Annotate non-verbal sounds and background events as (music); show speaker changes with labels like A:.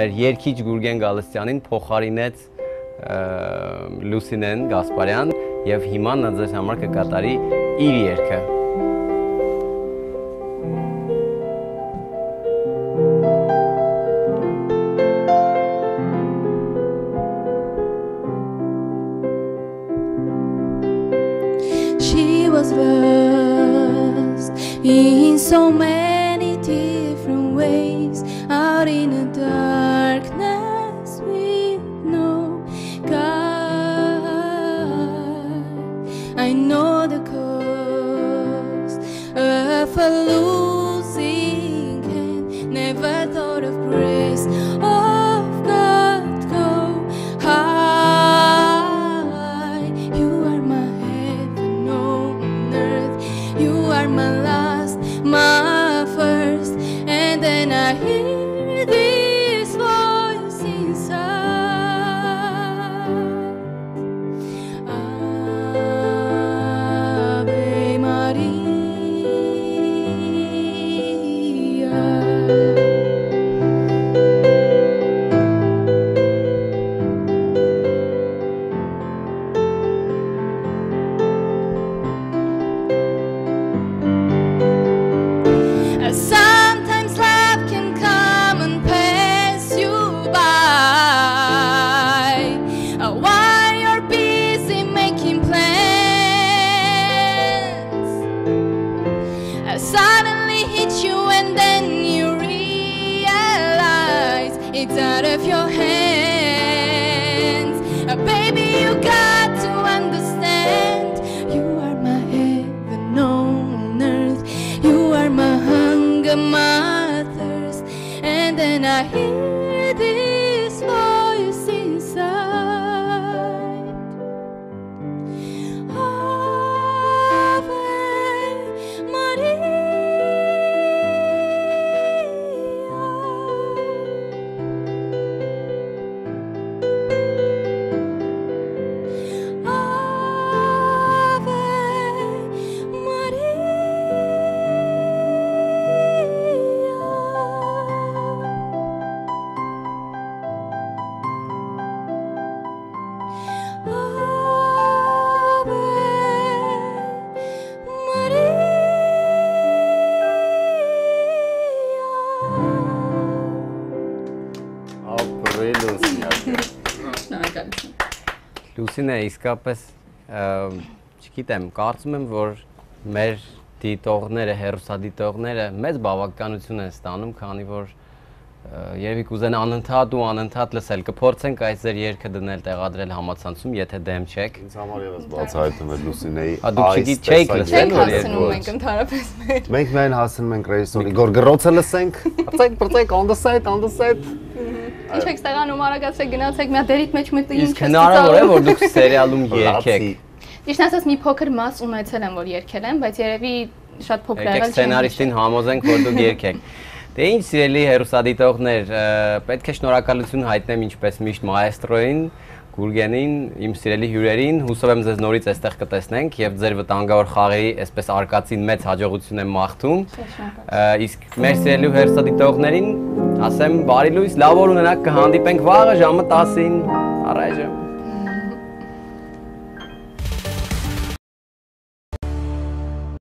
A: Երկիչ Գուրգեն Գալստյանին փոխարինեց Լուսինեն Գասպարյան եւ հիմա նա ձեզ համար կկատարի իր երգը։
B: She was lost in so many different ways, out in the darkness I know the cost of a losing hand. Never thought of grace out of your hands. Baby, you got to understand you are my heaven on earth. You are my hunger, my thirst. And then I hear
C: Շնորհակալություն։
A: Լուսինե իսկապես ը, չգիտեմ, կարծում եմ, որ մեր դիտողները, հերոսադիտողները մեծ բավականություն են ստանում, քանի որ երևի կուզեն անընդհատ ու անընդհատ լսել։ Կփորձենք այս ձեր երգը դնել, տեղադրել համացանցում, եթե դեմ չեք։
D: Ինձ համար եւս բացահայտում է Լուսինեի
A: Ա, դուք չգիտ- չէիք լսել, որ ոչ։
C: մենք ընդհանրապես մեր։
D: Մենք միայն հասնում ենք ռեժիսորի գորգռոցը լսենք։ Բրծեք, բրծեք, on the set, on the set։
C: Ինչ եք ստեղանում արագացեք գնացեք մի հատ դերիք մեջ մտի
A: Իսկ հնարավոր է, որ դուք սերիալում (laughs) երգեք։
C: Ճիշտ ասած մի փոքր մաս ունեցել եմ որ երկել եմ, բայց երևի շատ փոքր
A: Եկեք
C: եղել
A: սցենարիստին համոզենք, որ դուք երգեք։ Դե ինչ սիրելի հերոսադիտողներ, ը, պետք է շնորհակալություն հայտնեմ ինչպես միշտ մայեստրոին, Գուրգենին, իմ սիրելի հյուրերին, հուսով եմ ձեզ նորից այստեղ կտեսնենք եւ ձեր վտանգավոր խաղերի այսպես արկածին մեծ հաջողություն եմ մաղթում։ Իսկ մեր սիրելի հերոսադիտողներին ասեմ բարի լույս, լավ օր ունենաք, կհանդիպենք վաղը ժամը 10-ին։ Առայժմ